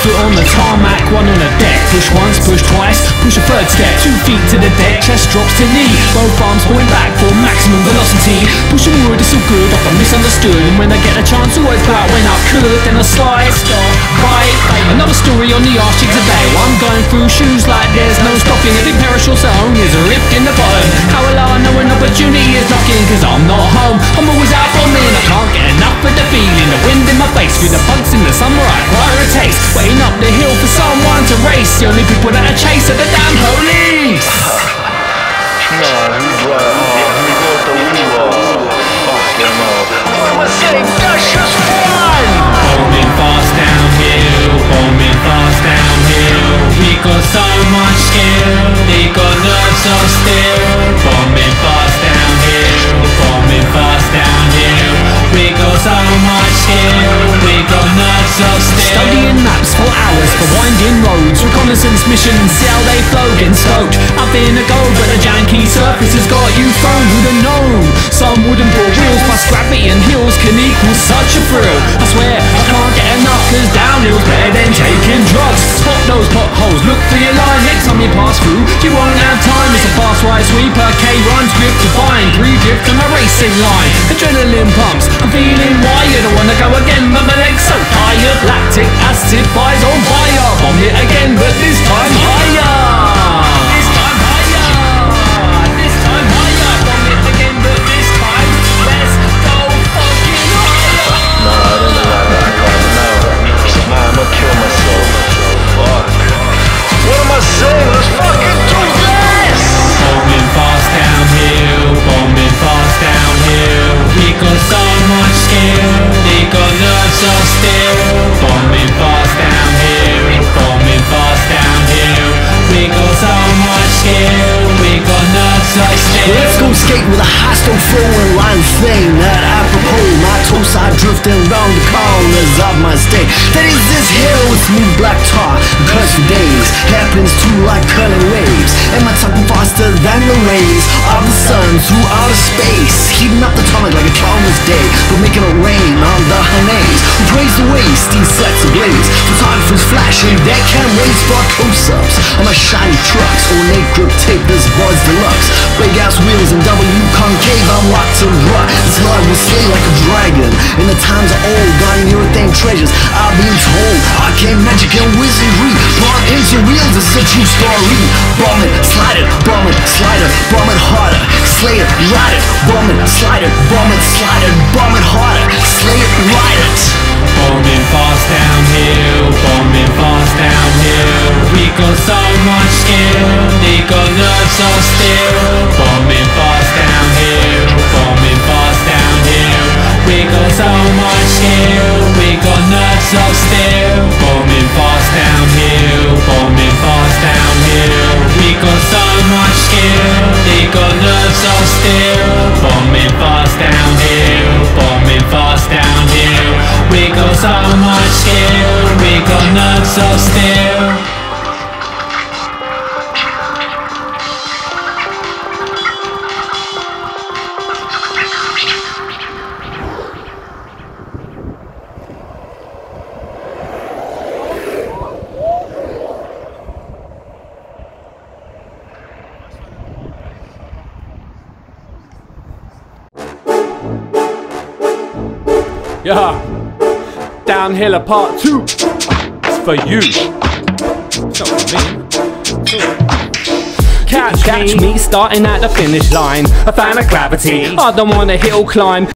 foot on the tarmac, one on the deck. Push once, push twice, push a third step. Two feet to the deck, chest drops to knee. Both arms pulling back for maximum velocity. Pushing wood is so good, often misunderstood. And when I get a chance, always back when I could. Then I slide, stop, bite. Another story on the cheek today. I'm going through shoes like there's no stopping. Every pair of shorts at home is ripped in the bottom. How will I know an opportunity is knocking? Cause I'm not home. I'm always out race. The only people that I chase are the reconnaissance missions, see they flow, getting stoked. Up in a go, but the janky surface has got you thrown. Who'd have known? Some wooden ball wheels plus gravity and hills can equal such a thrill. I swear I can't get enough, cause downhill's better than taking drugs. Spot those potholes, look for your line. Next time you pass through, you won't have time. It's a fast right sweeper, K runs, grip divine, three drift on a racing line. Adrenaline pumps, I'm feeling wired. I wanna go again, but my legs so tired. Lactic acid fires on fire. Bomb it again, with a hostile stone flowing line thing That I apropos, my toes are drifting round the corners of my state That is this hill with smooth black tar for days, happens to like curling waves Am I talking faster than the rays of the sun through outer space Heating up the tonic like a countless day But making it rain on the Hanes Who praise the waste, these sets ablaze Photographers flashing their cameras for close-ups On my shiny trucks, ornate grip tape, this boy's deluxe. Big ass wheels and W concave, I'm locked to rut. This I will slay like a dragon. In the times of old, guarding urethane treasures. I've been told, arcane magic and wizardry. Brought true story. Bomb it, slide it, bomb it, slide it, bomb it harder. Slay it, ride it, bomb it, slide it, bomb it, slide it, bomb it harder. Slay it, ride it. Bombing fast downhill, bombing fast downhill. We got so much skill, we got nuts still. Yeah. Downhill part two. It's for you. It's not for me. Catch, Catch me starting at the finish line. A fan of gravity. I don't want a hill climb.